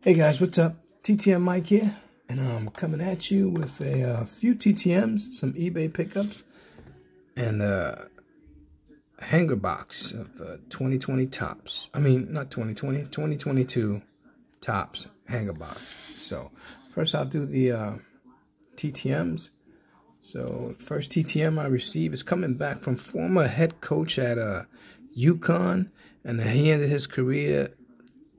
Hey guys, what's up? TTM Mike here, and I'm coming at you with a uh, few TTMs, some eBay pickups, and uh, a hanger box of uh, 2020 Topps. I mean, not 2020, 2022 Topps hanger box. So, first I'll do the uh, TTMs. So, first TTM I received is coming back from former head coach at uh, UConn, and he ended his career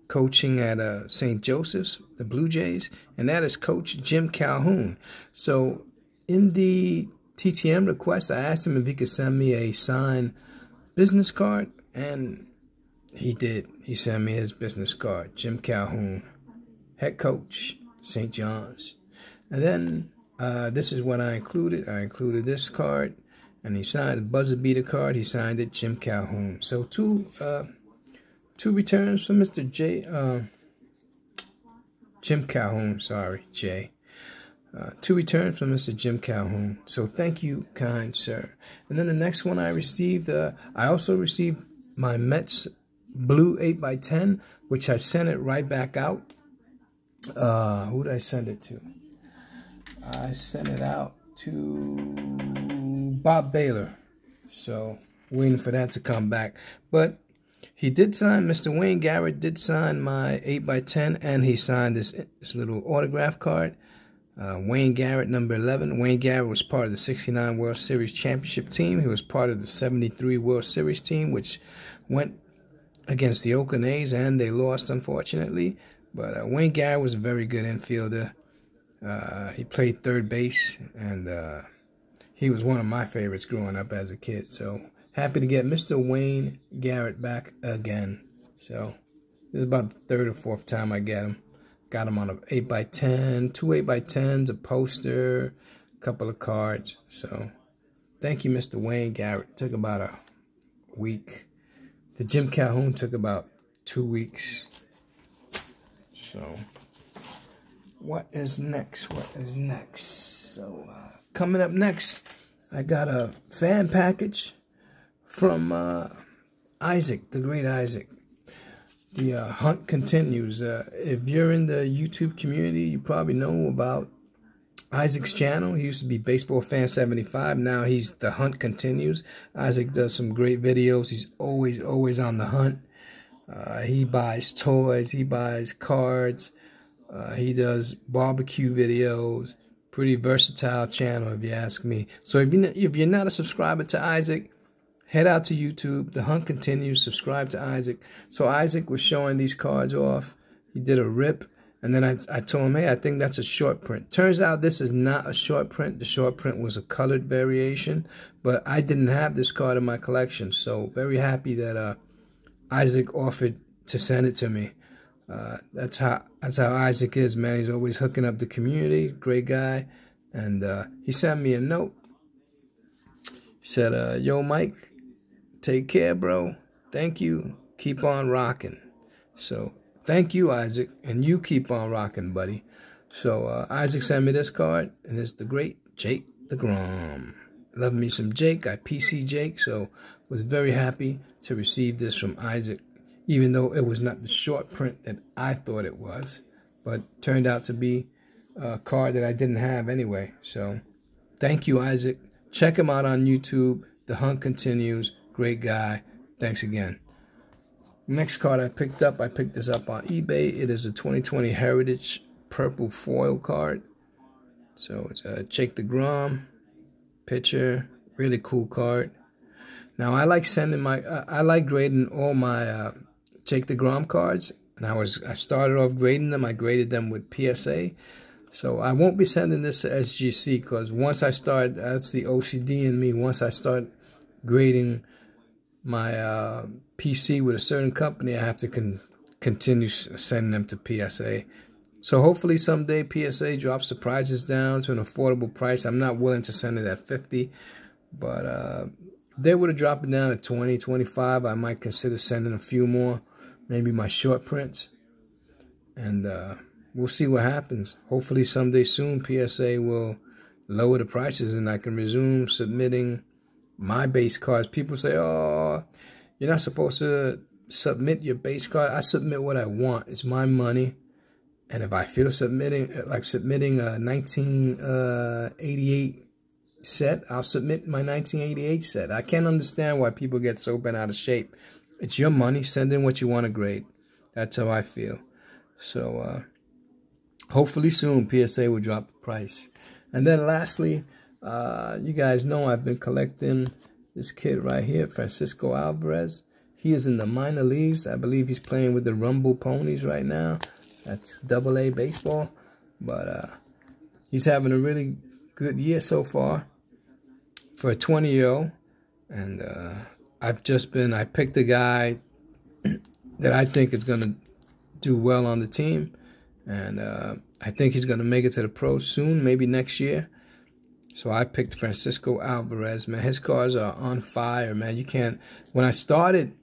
coaching at uh, St. Joseph's, the Blue Jays, and that is Coach Jim Calhoun. So in the TTM request, I asked him if he could send me a signed business card, and he did. He sent me his business card, Jim Calhoun, head coach, St. John's. And then uh, this is what I included. I included this card, and he signed the buzzer beater card. He signed it, Jim Calhoun. So two uh, two returns from Mr. J. Uh, Jim Calhoun, sorry, Jay. Uh, two returns from Mr. Jim Calhoun. So thank you, kind sir. And then the next one I received, uh, I also received my Mets Blue 8x10, which I sent it right back out. Uh, who did I send it to? I sent it out to Bob Baylor. So waiting for that to come back. But he did sign, Mr. Wayne Garrett did sign my 8x10, and he signed this, this little autograph card. Uh, Wayne Garrett, number 11. Wayne Garrett was part of the 69 World Series championship team. He was part of the 73 World Series team, which went against the Oakland A's, and they lost, unfortunately. But uh, Wayne Garrett was a very good infielder. Uh, he played third base, and uh, he was one of my favorites growing up as a kid. So happy to get Mr. Wayne Garrett back again. So this is about the third or fourth time I get him. Got him on an 8x10, two 8x10s, a poster, a couple of cards. So thank you, Mr. Wayne Garrett. Took about a week. The Jim Calhoun took about two weeks. So what is next? What is next? So uh, coming up next, I got a fan package from uh, Isaac, the great Isaac. The uh, hunt continues. Uh, if you're in the YouTube community, you probably know about Isaac's channel. He used to be Baseball Fan 75. Now he's The Hunt Continues. Isaac does some great videos. He's always, always on the hunt. Uh, he buys toys. He buys cards. Uh, he does barbecue videos. Pretty versatile channel, if you ask me. So if not, if you're not a subscriber to Isaac, head out to YouTube. The hunt continues. Subscribe to Isaac. So Isaac was showing these cards off. He did a rip. And then I, I told him, hey, I think that's a short print. Turns out this is not a short print. The short print was a colored variation. But I didn't have this card in my collection. So very happy that uh, Isaac offered to send it to me. Uh, that's how that's how Isaac is, man. He's always hooking up the community. Great guy. And uh, he sent me a note. He said, uh, yo, Mike, Take care, bro. Thank you. Keep on rocking. So, thank you, Isaac. And you keep on rocking, buddy. So, uh, Isaac sent me this card, and it's the great Jake deGrom. Love me some Jake. I PC Jake, so was very happy to receive this from Isaac, even though it was not the short print that I thought it was, but turned out to be a card that I didn't have anyway. So, thank you, Isaac. Check him out on YouTube. The hunt continues. Great guy. Thanks again. Next card I picked up, I picked this up on eBay. It is a 2020 Heritage Purple Foil card. So it's a Jake deGrom picture. Really cool card. Now I like sending my, I like grading all my uh, Jake deGrom cards. And I was, I started off grading them. I graded them with PSA. So I won't be sending this to SGC because once I start, that's the OCD in me. Once I start grading my uh, PC with a certain company, I have to con continue sending them to PSA. So hopefully someday PSA drops the prices down to an affordable price. I'm not willing to send it at 50, but uh, they would have dropped it down to 20, 25. I might consider sending a few more, maybe my short prints, and uh, we'll see what happens. Hopefully someday soon PSA will lower the prices and I can resume submitting my base cards. People say, oh, you're not supposed to submit your base card. I submit what I want. It's my money. And if I feel submitting, like submitting a 1988 set, I'll submit my 1988 set. I can't understand why people get so bent out of shape. It's your money. Send in what you want to grade. That's how I feel. So, uh, hopefully soon PSA will drop the price. And then lastly, uh, you guys know I've been collecting this kid right here, Francisco Alvarez. He is in the minor leagues. I believe he's playing with the Rumble Ponies right now. That's double A baseball. But uh, he's having a really good year so far for a 20 year old. And uh, I've just been, I picked a guy that I think is going to do well on the team. And uh, I think he's going to make it to the pros soon, maybe next year. So I picked Francisco Alvarez, man. His cars are on fire, man. You can't. When I started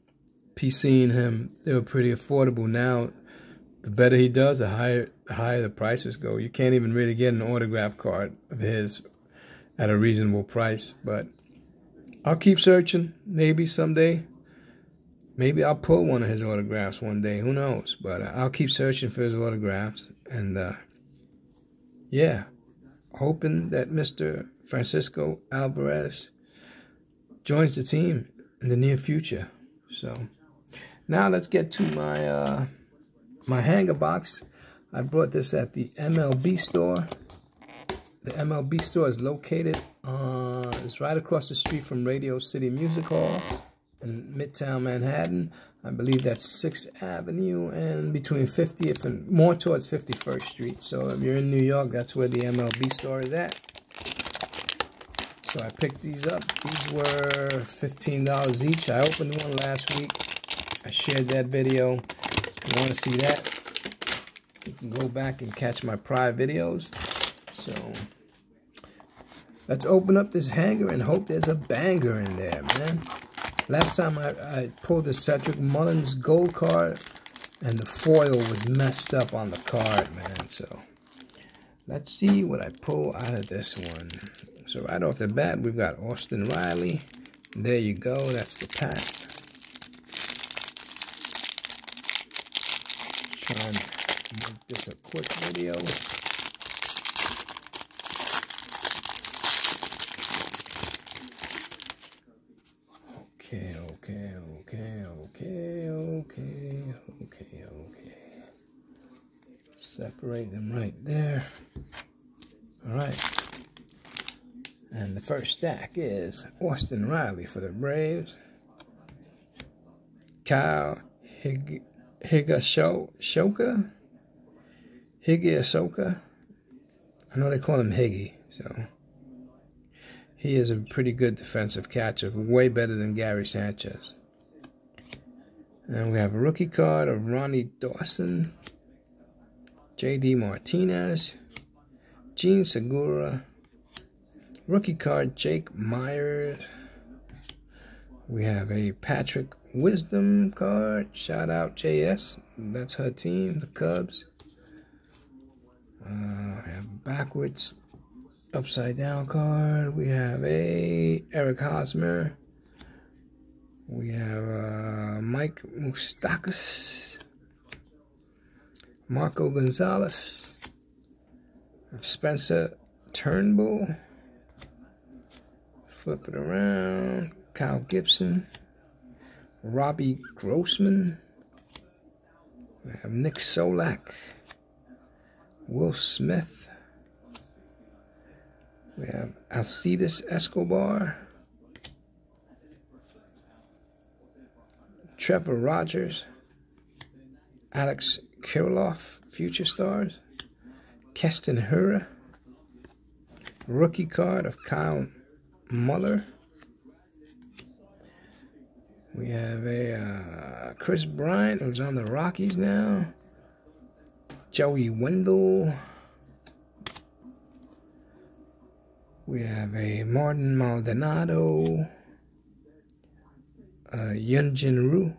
PCing him, they were pretty affordable. Now the better he does, the higher the higher the prices go. You can't even really get an autograph card of his at a reasonable price. But I'll keep searching. Maybe someday. Maybe I'll pull one of his autographs one day. Who knows? But I'll keep searching for his autographs. And uh, yeah, hoping that Mr. Francisco Alvarez joins the team in the near future. So now let's get to my uh, my hanger box. I brought this at the MLB store. The MLB store is located, uh, it's right across the street from Radio City Music Hall in Midtown Manhattan. I believe that's 6th Avenue and between 50th and more towards 51st Street. So if you're in New York, that's where the MLB store is at. So I picked these up. These were $15 each. I opened one last week. I shared that video. If you want to see that, you can go back and catch my prior videos. So let's open up this hanger and hope there's a banger in there, man. Last time I, I pulled the Cedric Mullins gold card and the foil was messed up on the card, man. So let's see what I pull out of this one. So right off the bat, we've got Austin Riley. There you go. That's the pack. Try and make this a quick video. Okay, okay, okay, okay, okay, okay, okay. Separate them right there. All right. And the first stack is Austin Riley for the Braves. Kyle Hig Higashioka. Higgy I know they call him Higgy, so he is a pretty good defensive catcher, way better than Gary Sanchez. And we have a rookie card of Ronnie Dawson, J.D. Martinez, Jean Segura, Rookie card, Jake Meyers. We have a Patrick Wisdom card. Shout out JS. That's her team, the Cubs. Uh, we have backwards, upside down card. We have a Eric Hosmer. We have uh, Mike Moustakas. Marco Gonzalez. Spencer Turnbull. Flip it around. Kyle Gibson. Robbie Grossman. We have Nick Solak. Will Smith. We have Alcides Escobar. Trevor Rogers. Alex Kirilloff, Future Stars. Keston Hiura. Rookie card of Kyle Muller. We have a uh, Kris Bryant, who's on the Rockies now. Joey Wendle. We have a Martin Maldonado. Hyunjin Ryu.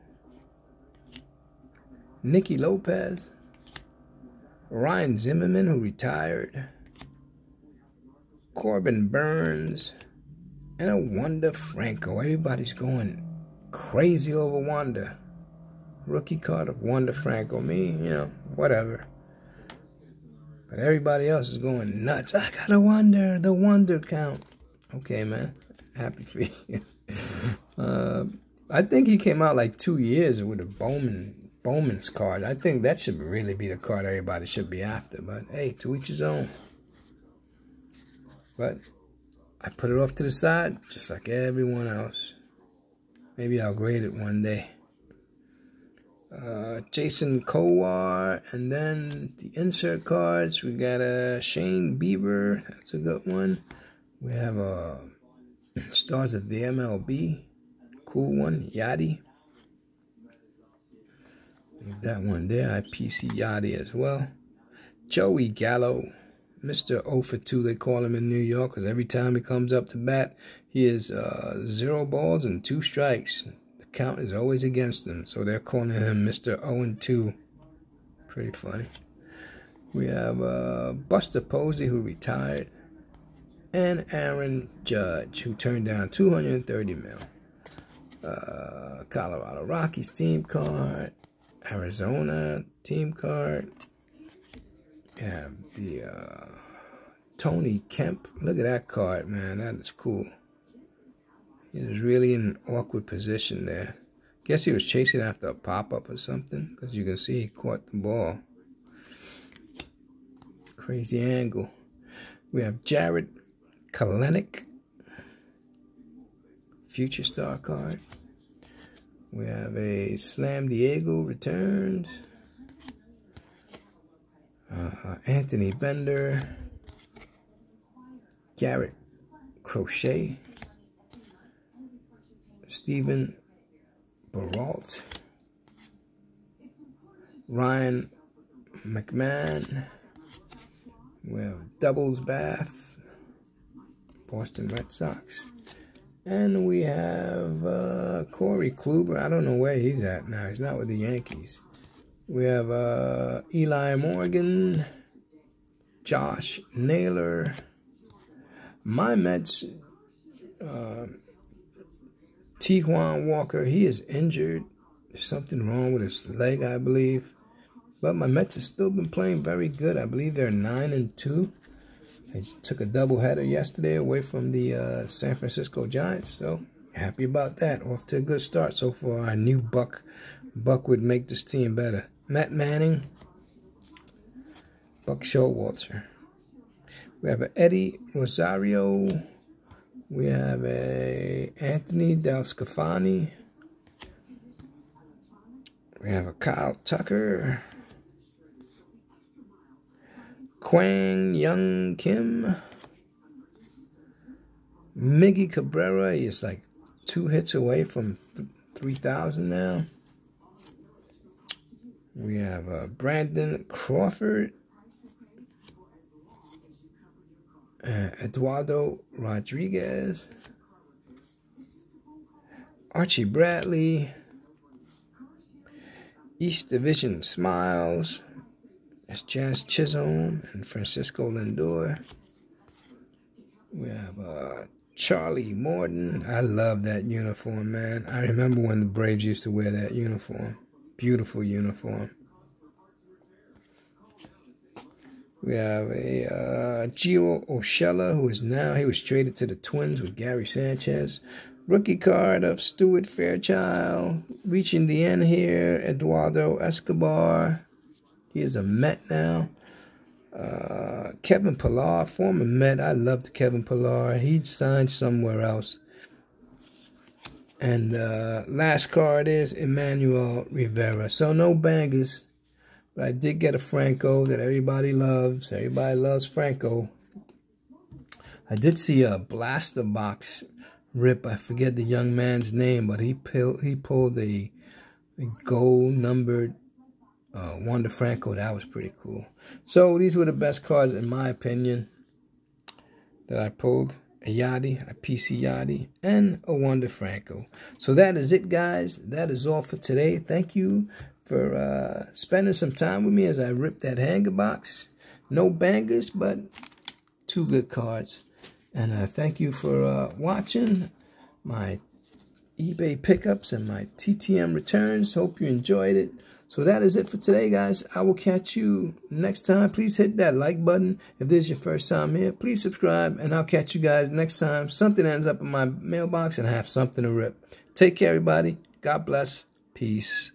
Nicky Lopez. Ryan Zimmerman, who retired. Corbin Burnes, and a Wander Franco. Everybody's going crazy over Wander. Rookie card of Wander Franco. Me, you know, whatever. But everybody else is going nuts. I gotta wonder, the wonder count. Okay, man. Happy for you. uh, I think he came out like two years with a Bowman Bowman's card. I think that should really be the card everybody should be after. But hey, to each his own. But I put it off to the side, just like everyone else. Maybe I'll grade it one day. Uh, Jackson Kowar, and then the insert cards. We got a uh, Shane Bieber. That's a good one. We have uh, Stars of the MLB. Cool one, Yadi. That one there, IPC Yadi as well. Joey Gallo. Mr. 0 for 2, they call him in New York, because every time he comes up to bat, he is uh, zero balls and two strikes. Count is always against him, so they're calling him Mr. 0 and 2. Pretty funny. We have uh, Buster Posey, who retired, and Aaron Judge, who turned down 230 mil. Uh, Colorado Rockies team card, Arizona team card, We have the uh, Tony Kemp. Look at that card, man. That is cool. He was really in an awkward position there. Guess he was chasing after a pop-up or something. Because you can see he caught the ball. Crazy angle. We have Jarred Kelenic. Future star card. We have a Slam Diego returns. Uh, Anthony Bender, Garrett Crochet, Stephen Baralt, Ryan McMahon, we have Doubles Bath, Boston Red Sox. And we have uh, Corey Kluber. I don't know where he's at now. He's not with the Yankees. We have uh, Eli Morgan, Josh Naylor, my Mets, uh, Taijuan Walker. He is injured. There's something wrong with his leg, I believe. But my Mets have still been playing very good. I believe they're nine and two. They took a doubleheader yesterday away from the uh, San Francisco Giants. So happy about that. Off to a good start so far. I knew Buck Buck would make this team better. Matt Manning, Buck Showalter. We have Eddie Rosario. We have a Anthony Scafani. We have a Kyle Tucker. Kwang Young Kim. Miggy Cabrera is like two hits away from 3,000 now. We have uh, Brandon Crawford, uh, Eduardo Rodriguez, Archie Bradley, East Division Smiles, that's Jazz Chisholm and Francisco Lindor. We have uh, Charlie Morton. I love that uniform, man. I remember when the Braves used to wear that uniform. Beautiful uniform. We have a uh, Gio Urshela, who is now, he was traded to the Twins with Gary Sanchez. Rookie card of Stuart Fairchild. Reaching the end here, Eduardo Escobar. He is a Met now. Uh, Kevin Pillar, former Met. I loved Kevin Pillar. He signed somewhere else. And uh, last card is Emmanuel Rivera. So no bangers. But I did get a Franco that everybody loves. Everybody loves Franco. I did see a blaster box rip. I forget the young man's name, but he pulled, he pulled a, a gold numbered uh, Wander Franco. That was pretty cool. So these were the best cards, in my opinion, that I pulled a Yadi, a PC Yadi, and a Wander Franco. So that is it, guys. That is all for today. Thank you for uh, spending some time with me as I rip that hanger box. No bangers, but two good cards. And uh, thank you for uh, watching my eBay pickups and my TTM returns. Hope you enjoyed it. So that is it for today, guys. I will catch you next time. Please hit that like button. If this is your first time here, please subscribe, and I'll catch you guys next time. Something ends up in my mailbox, and I have something to rip. Take care, everybody. God bless. Peace.